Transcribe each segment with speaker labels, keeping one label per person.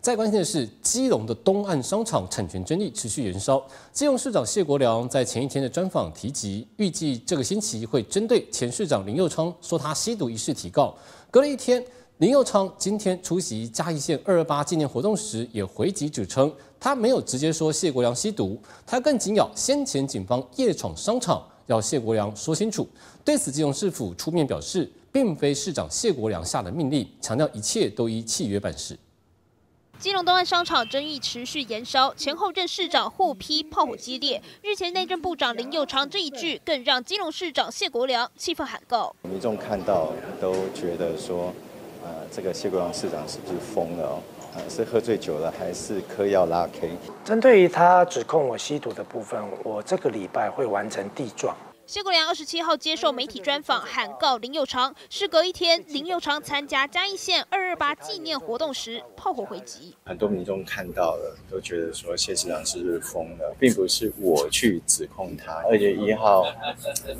Speaker 1: 再关心的是，基隆的东岸商场产权争议持续延烧。基隆市长谢国良在前一天的专访提及，预计这个星期会针对前市长林佑昌说他吸毒一事提告。隔了一天，林佑昌今天出席嘉义县二二八纪念活动时，也回击指称，他没有直接说谢国良吸毒，他更紧咬先前警方夜闯商场，要谢国良说清楚。对此，基隆市府出面表示，并非市长谢国良下的命令，强调一切都依契约办事。
Speaker 2: 基隆东岸商场争议持续延烧，前后任市长互批，炮火激烈。日前内政部长林佑昌这一句，更让基隆市长谢国良气愤喊告。
Speaker 3: 民众看到都觉得说，呃，这个谢国良市长是不是疯了哦？呃，是喝醉酒了，还是嗑药拉 K？
Speaker 4: 针对于他指控我吸毒的部分，我这个礼拜会完成地状。
Speaker 2: 谢国良二十七号接受媒体专访，喊告林佑昌。事隔一天，林佑昌参加嘉义县二二八纪念活动时，炮火回击。
Speaker 3: 很多民众看到了，都觉得说谢市长是不是疯了，并不是我去指控他。二月一号，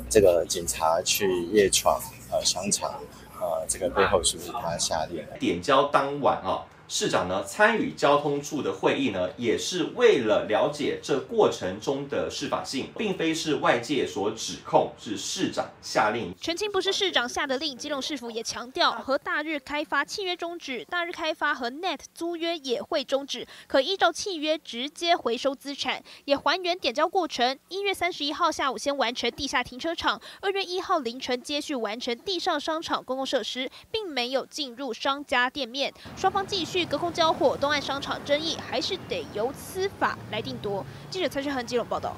Speaker 3: 这个警察去夜闯呃商场，呃，这个背后是不是他下令？
Speaker 5: 点交当晚啊。市长呢参与交通处的会议呢，也是为了了解这过程中的适法性，并非是外界所指控是市长下令
Speaker 2: 澄清，不是市长下的令。基隆市府也强调，和大日开发契约终止，大日开发和 Net 租约也会终止，可依照契约直接回收资产，也还原点交过程。一月三十一号下午先完成地下停车场，二月一号凌晨接续完成地上商场公共设施，并没有进入商家店面，双方继续隔空交火，东岸商场争议还是得由司法来定夺。记者蔡徐恒基隆报道。